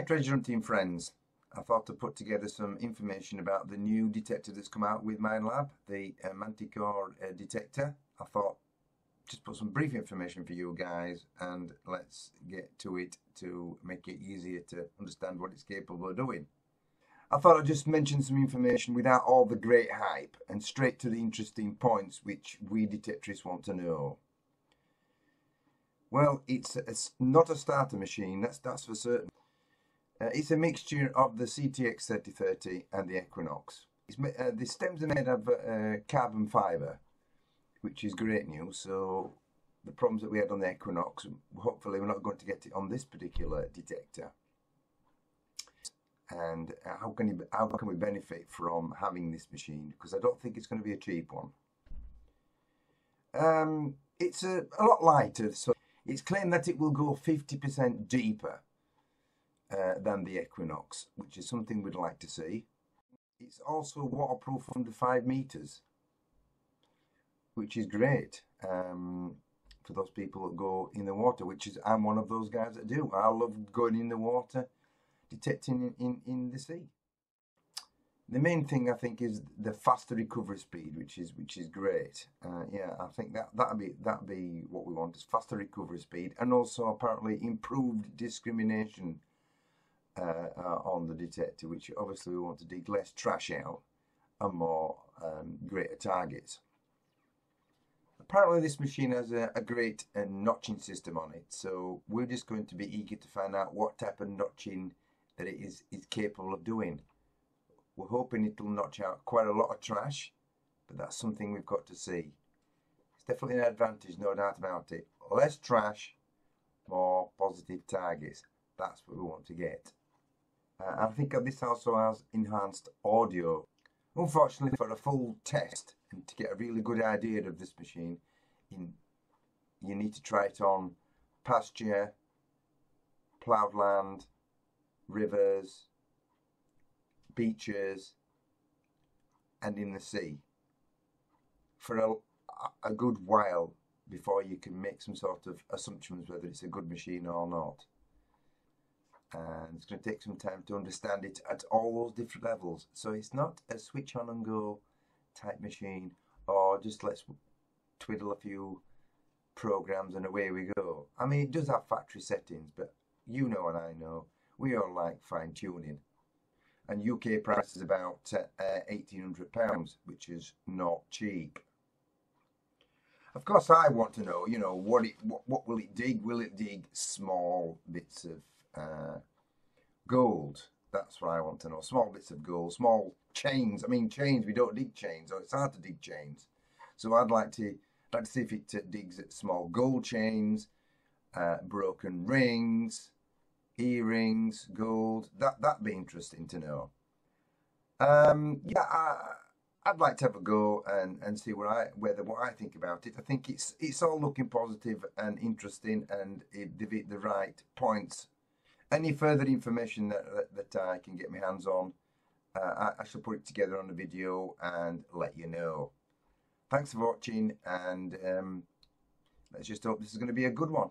treasure hunting friends. I thought to put together some information about the new detector that's come out with Minelab, the uh, Manticore uh, detector. I thought just put some brief information for you guys and let's get to it to make it easier to understand what it's capable of doing. I thought I'd just mention some information without all the great hype and straight to the interesting points which we detectorists want to know. Well, it's, it's not a starter machine, that's, that's for certain. Uh, it's a mixture of the CTX 3030 and the Equinox. Uh, the stems are made of uh, carbon fibre, which is great news. So the problems that we had on the Equinox, hopefully we're not going to get it on this particular detector. And how can you, how can we benefit from having this machine? Because I don't think it's going to be a cheap one. Um, it's a, a lot lighter, so it's claimed that it will go 50% deeper uh, than the Equinox, which is something we'd like to see. It's also waterproof under 5 metres, which is great um, for those people that go in the water, which is I'm one of those guys that do. I love going in the water, detecting in, in, in the sea. The main thing I think is the faster recovery speed, which is which is great. Uh, yeah, I think that that'd be that'd be what we want is faster recovery speed, and also apparently improved discrimination uh, uh, on the detector, which obviously we want to dig less trash out and more um, greater targets. Apparently this machine has a, a great uh, notching system on it, so we're just going to be eager to find out what type of notching that it is, is capable of doing. We're hoping it'll notch out quite a lot of trash, but that's something we've got to see. It's definitely an advantage, no doubt about it. Less trash, more positive targets. That's what we want to get. Uh, I think this also has enhanced audio. Unfortunately, for a full test and to get a really good idea of this machine, in, you need to try it on pasture, ploughed land, rivers, beaches, and in the sea for a, a good while before you can make some sort of assumptions whether it's a good machine or not. And it's going to take some time to understand it at all those different levels. So it's not a switch on and go type machine or just let's twiddle a few programs and away we go. I mean, it does have factory settings, but you know and I know we all like fine tuning and UK price is about uh, £1,800, which is not cheap. Of course, I want to know, you know, what it, what, what will it dig? Will it dig small bits of uh, gold? That's what I want to know. Small bits of gold, small chains. I mean, chains. We don't dig chains, so it's hard to dig chains. So I'd like to like to see if it digs at small gold chains, uh, broken rings, earrings, gold. That that'd be interesting to know. Um, yeah, I, would like to have a go and, and see what I whether what I think about it. I think it's it's all looking positive and interesting, and it, the right points. Any further information that, that, that I can get my hands on, uh, I, I shall put it together on a video and let you know. Thanks for watching, and um, let's just hope this is going to be a good one.